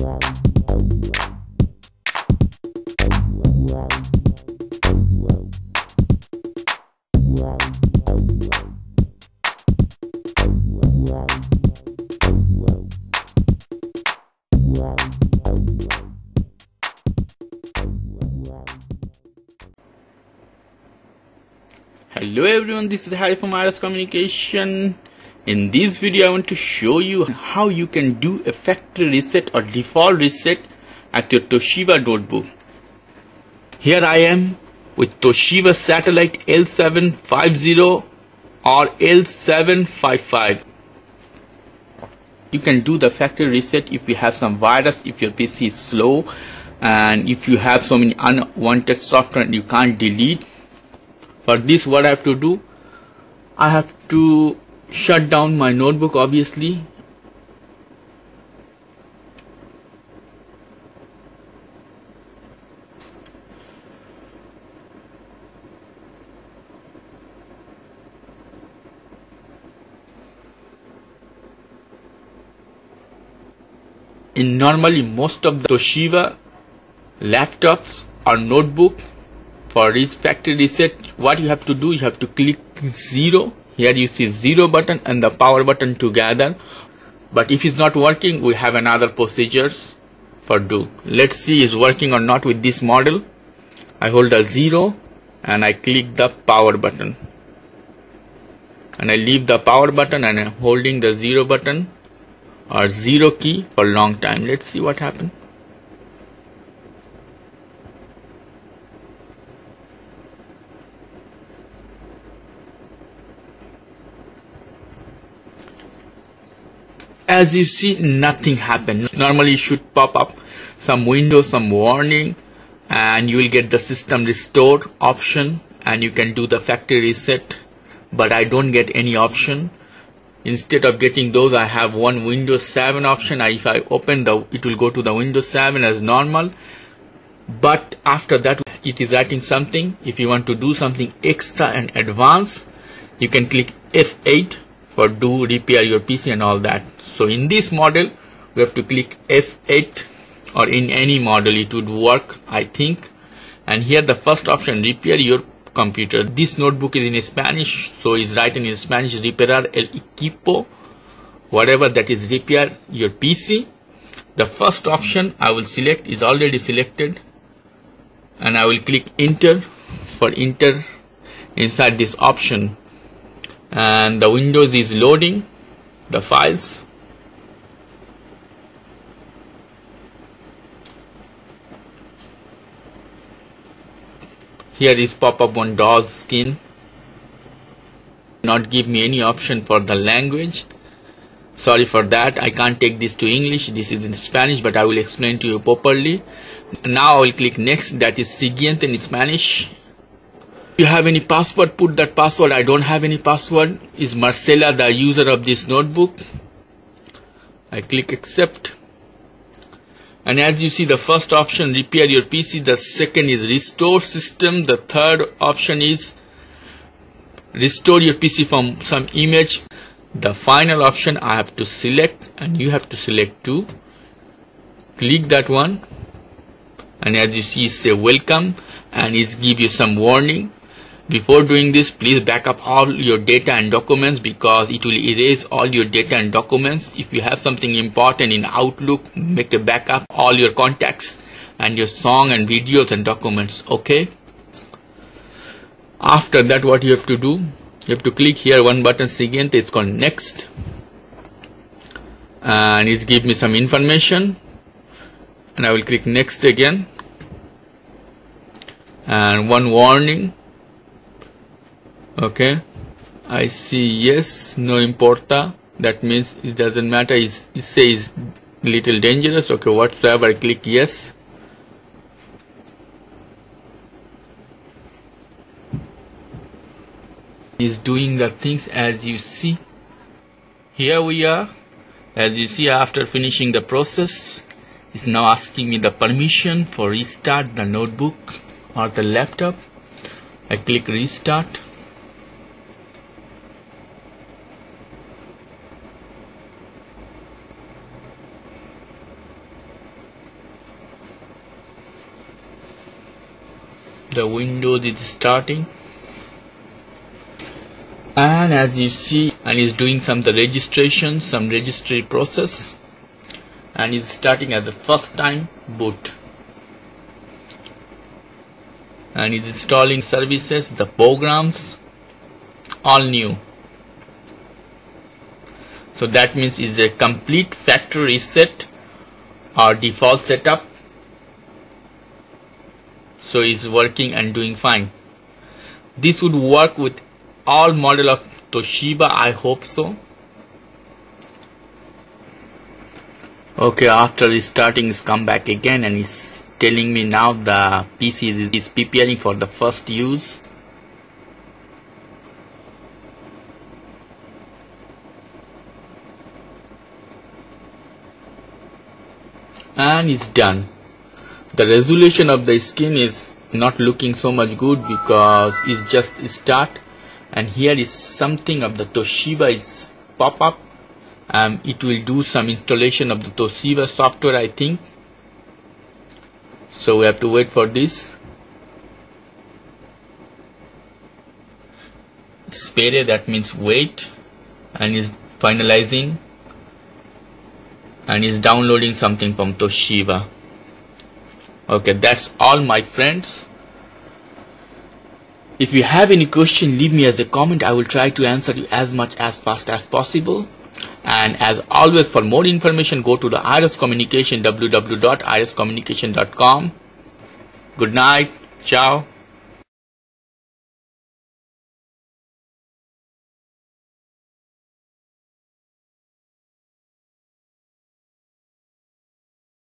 Hello everyone, this is Harry from Aires Communication. In this video, I want to show you how you can do a factory reset or default reset at your Toshiba notebook. Here I am with Toshiba Satellite L750 or L755. You can do the factory reset if you have some virus, if your PC is slow, and if you have so many unwanted software and you can't delete for this what I have to do I have to shut down my notebook obviously. In normally most of the Toshiba laptops or notebook. For this factory reset what you have to do you have to click zero here you see zero button and the power button together. But if it's not working we have another procedures for do. Let's see is working or not with this model. I hold a zero and I click the power button. And I leave the power button and I'm holding the zero button or zero key for long time. Let's see what happens as you see nothing happened. Normally it should pop up some window some warning and you will get the system restore option and you can do the factory reset. But I don't get any option. Instead of getting those I have one Windows 7 option. If I open the it will go to the Windows 7 as normal. But after that it is writing something. If you want to do something extra and advanced you can click F8 for do repair your PC and all that. So in this model we have to click F8 or in any model it would work I think. And here the first option repair your computer. This notebook is in Spanish so it's written in Spanish reparar el equipo whatever that is repair your PC the first option I will select is already selected and I will click enter. For enter inside this option and the windows is loading the files. Here is pop-up on DOS skin. Not give me any option for the language. Sorry for that. I can't take this to English. This is in Spanish but I will explain to you properly. Now I will click next. That is siguiente in Spanish you have any password put that password. I don't have any password. Is Marcela the user of this notebook? I click accept. And as you see the first option repair your PC the second is restore system. The third option is restore your PC from some image. The final option I have to select and you have to select too click that one. And as you see say welcome and it give you some warning before doing this, please back up all your data and documents because it will erase all your data and documents. If you have something important in Outlook, make a backup all your contacts and your song and videos and documents. Okay. After that, what you have to do, you have to click here one button siguiente. It's called next, and it's give me some information, and I will click next again, and one warning okay? I see yes no importa. That means it doesn't matter. It says little dangerous. Okay whatsoever I click yes. Is doing the things as you see. Here we are. As you see after finishing the process is now asking me the permission for restart the notebook or the laptop. I click restart the windows is starting. And as you see and is doing some the registration some registry process. And is starting as the first time boot. And is installing services the programs all new. So that means is a complete factory reset or default setup so it's working and doing fine. This would work with all model of Toshiba I hope so. Okay after restarting it's come back again and it's telling me now the PC is, is preparing for the first use. And it's done the resolution of the skin is not looking so much good because it's just start. And here is something of the Toshiba is pop up. Um, it will do some installation of the Toshiba software I think. So we have to wait for this. Spere that means wait. And is finalizing. And is downloading something from Toshiba okay that's all my friends. If you have any question leave me as a comment. I will try to answer you as much as fast as possible. And as always for more information go to the Aires communication www.airescommunication.com good night. Ciao